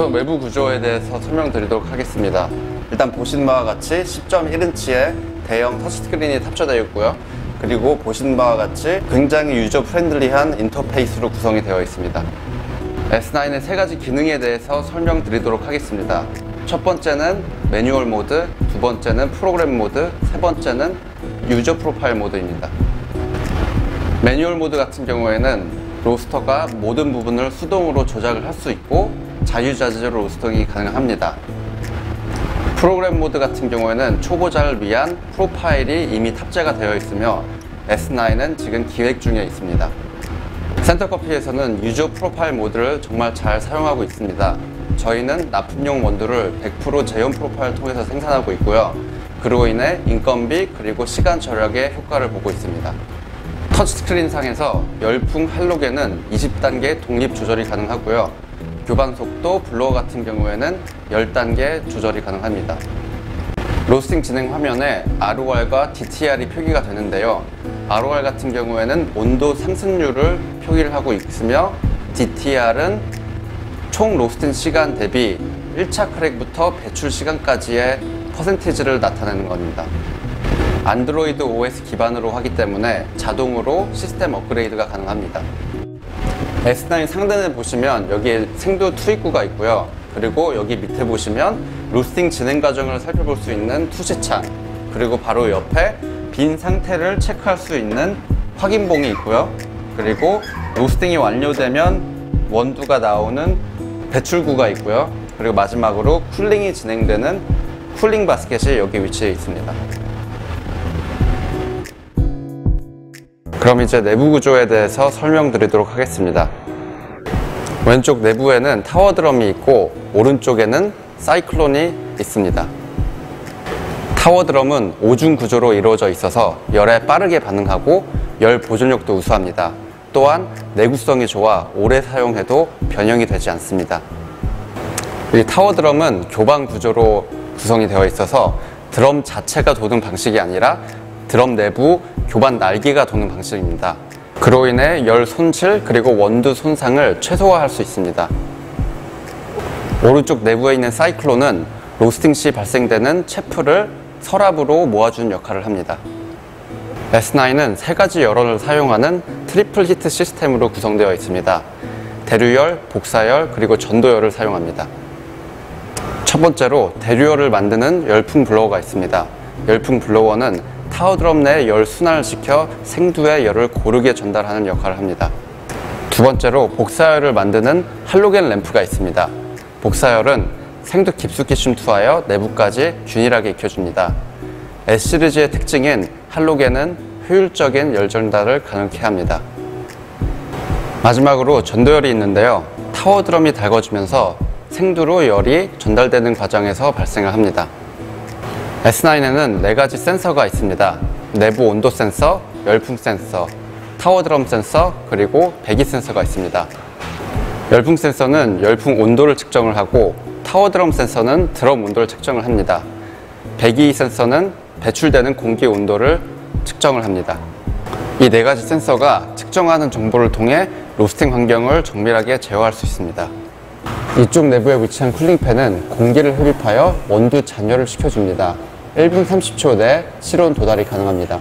우선 외부 구조에 대해서 설명드리도록 하겠습니다. 일단 보신 바와 같이 10.1인치의 대형 터치스크린이 탑재되어 있고요. 그리고 보신 바와 같이 굉장히 user friendly한 인터페이스로 구성이 되어 있습니다. S9의 세 가지 기능에 대해서 설명드리도록 하겠습니다. 첫 번째는 매뉴얼 모드, 두 번째는 프로그램 모드, 세 번째는 user profile 모드입니다. 매뉴얼 모드 같은 경우에는 로스터가 모든 부분을 수동으로 조작을 할 수 있고 자유자재로 로스팅이 가능합니다. 프로그램 모드 같은 경우에는 초보자를 위한 프로파일이 이미 탑재가 되어 있으며 S9은 지금 기획 중에 있습니다. 센터커피에서는 유저 프로파일 모드를 정말 잘 사용하고 있습니다. 저희는 납품용 원두를 100% 제형 프로파일 통해서 생산하고 있고요. 그로 인해 인건비 그리고 시간 절약의 효과를 보고 있습니다. 터치스크린 상에서 열풍 할로겐은 20단계 독립 조절이 가능하고요. 교반 속도 blower 같은 경우에는 10단계 조절이 가능합니다. 로스팅 진행 화면에 ROR과 DTR이 표기가 되는데요. ROR 같은 경우에는 온도 상승률을 표기를 하고 있으며 DTR은 총 로스팅 시간 대비 1차 crack부터 배출 시간까지의 퍼센티지를 나타내는 겁니다. 안드로이드 OS 기반으로 하기 때문에 자동으로 시스템 업그레이드가 가능합니다. S9 상단에 보시면 여기에 생두 투입구가 있고요. 그리고 여기 밑에 보시면 로스팅 진행 과정을 살펴볼 수 있는 투시창 그리고 바로 옆에 bean 상태를 체크할 수 있는 확인봉이 있고요. 그리고 로스팅이 완료되면 원두가 나오는 배출구가 있고요. 그리고 마지막으로 cooling이 진행되는 cooling basket이 여기 위치해 있습니다. 그럼 이제 내부 구조에 대해서 설명드리도록 하겠습니다. 왼쪽 내부에는 타워 드럼이 있고 오른쪽에는 사이클론이 있습니다. 타워 드럼은 오중 구조로 이루어져 있어서 열에 빠르게 반응하고 열 보존력도 우수합니다. 또한 내구성이 좋아 오래 사용해도 변형이 되지 않습니다. 이 타워 드럼은 교반 구조로 구성이 되어 있어서 드럼 자체가 도는 방식이 아니라 드럼 내부 교반 날개가 도는 방식입니다. 그로 인해 열 손실 그리고 원두 손상을 최소화할 수 있습니다. 오른쪽 내부에 있는 사이클론은 로스팅 시 발생되는 chaff를 서랍으로 모아주는 역할을 합니다. S9은 세 가지 열원을 사용하는 triple heat system으로 구성되어 있습니다. 대류열, 복사열, 그리고 전도열을 사용합니다. 첫 번째로 대류열을 만드는 열풍 블로어가 있습니다. 열풍 블로어는 타워드럼 내 열 순환을 시켜 생두의 열을 고르게 전달하는 역할을 합니다. 두 번째로 복사열을 만드는 할로겐 램프가 있습니다. 복사열은 생두 깊숙이 침투하여 내부까지 균일하게 익혀줍니다. S시리즈의 특징인 할로겐은 효율적인 열 전달을 가능케 합니다. 마지막으로 전도열이 있는데요. 타워 드럼이 달궈지면서 생두로 열이 전달되는 과정에서 발생을 합니다. S9에는 네 가지 센서가 있습니다. 내부 온도 센서, 열풍 센서, 타워 드럼 센서, 그리고 배기 센서가 있습니다. 열풍 센서는 열풍 온도를 측정을 하고 타워 드럼 센서는 드럼 온도를 측정을 합니다. 배기 센서는 배출되는 공기 온도를 측정을 합니다. 이 네 가지 센서가 측정하는 정보를 통해 로스팅 환경을 정밀하게 제어할 수 있습니다. 이쪽 내부에 위치한 쿨링팬은 공기를 흡입하여 원두 잔열을 시켜줍니다. 1분 30초 내 실온 도달이 가능합니다.